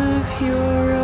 of your